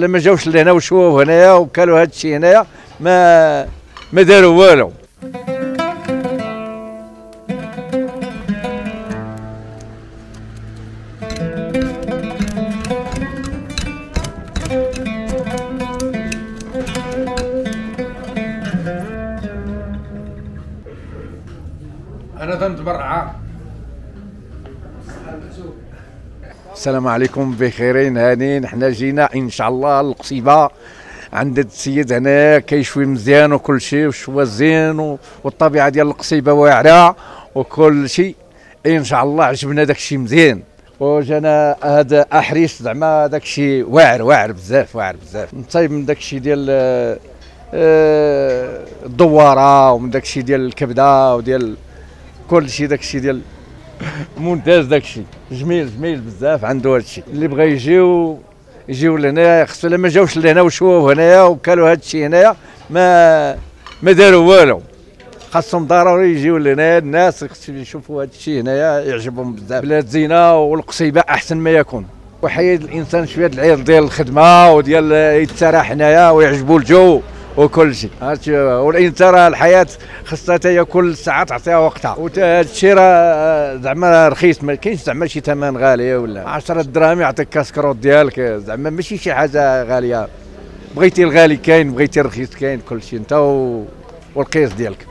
لما جاوش لهنا وشوفوا هنايا وكلوا هذا الشيء هنايا ما ما داروا والو. أنا تنتبرع السلام عليكم بخيرين. هانين حنا جينا إن شاء الله القصيبه عند السيد هنا كيشوي مزيان وكل شيء وشوا زين والطبيعة ديال القصيبة واعرة وكل شيء. إن شاء الله عجبنا داك الشيء مزيان. وجانا هذا احريس زعما داك الشيء واعر واعر بزاف واعر بزاف. نطيب من داك الشيء ديال آه، آه، الدواره ومن داك الشيء ديال الكبدة وديال كل شيء داك الشيء ديال ممتاز داك الشيء. جميل جميل بزاف عنده هذا الشيء. اللي بغى يجيو يجيو لهنا خصو لما جاوش لهنا وشوفوا هنايا وكلوا هذا الشيء هنايا ما ما داروا والو. خاصهم ضروري يجيو لهنا الناس خصهم يشوفوا هذا الشيء هنايا يعجبهم بزاف. بلاد زينة والقصيبة أحسن ما يكون. وحيد الإنسان شوية د العير ديال الخدمة وديال يتسرح هنايا ويعجبو الجو. وكل شيء. هادشي والانسان راه الحياة حتى هي كل ساعة تعطيها وقتها. وهذا الشيء راه زعما رخيص. ما كاينش زعما شي ثمن غالي ولا 10 دراهم يعطيك كاسكروت ديالك. زعما ماشي شي حاجة غالية. بغيتي الغالي كاين بغيتي الرخيص كاين كل شيء. انت و... والقيس ديالك.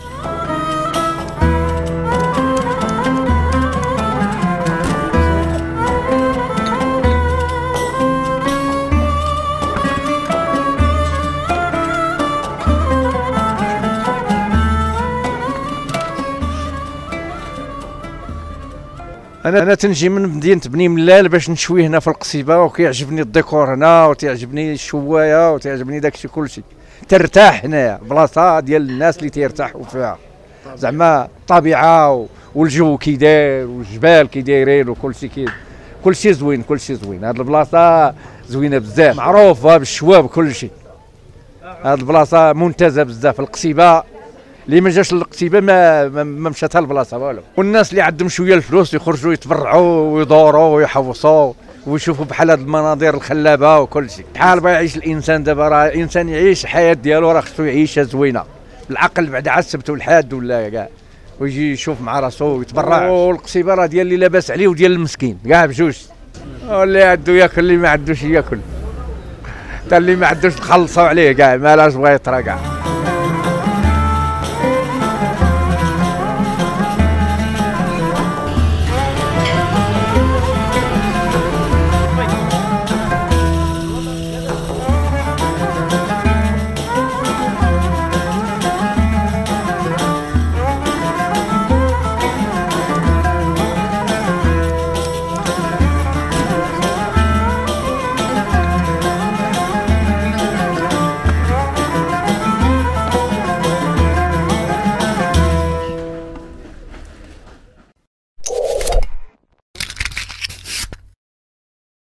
أنا أنا تنجي من مدينة بني ملال باش نشوي هنا في القصيبة وكيعجبني الديكور هنا وتعجبني الشواية وتعجبني داكشي كلشي. ترتاح هنايا بلاصة ديال الناس اللي تيرتاحوا فيها. زعما الطبيعة والجو كي داير والجبال كي دايرين وكلشي كي كلشي زوين كلشي زوين. هاد البلاصة زوينة بزاف معروفة بالشوا كلشي. هاد البلاصة ممتازة بزاف. القصيبة اللي ما جاش للقتيبة ما ما, ما مشات البلاصه والو. والناس اللي عندهم شوية الفلوس يخرجوا يتبرعوا ويدوروا ويحوصوا ويشوفوا بحال هاد المناظر الخلابة وكل شيء. بحال بغا يعيش الإنسان دابا راه الإنسان يعيش الحياة ديالو راه خصو يعيشها زوينة. العقل بعد على السبت والحاد ولا كاع. ويجي يشوف مع راسو ويتبرع. والقصيبة راه ديال اللي لاباس عليه وديال المسكين كاع بجوج. واللي عنده ياكل اللي ما عندوش ياكل. حتى اللي ما عندوش تخلصوا عليه كاع ما لاش بغا يطرى كاع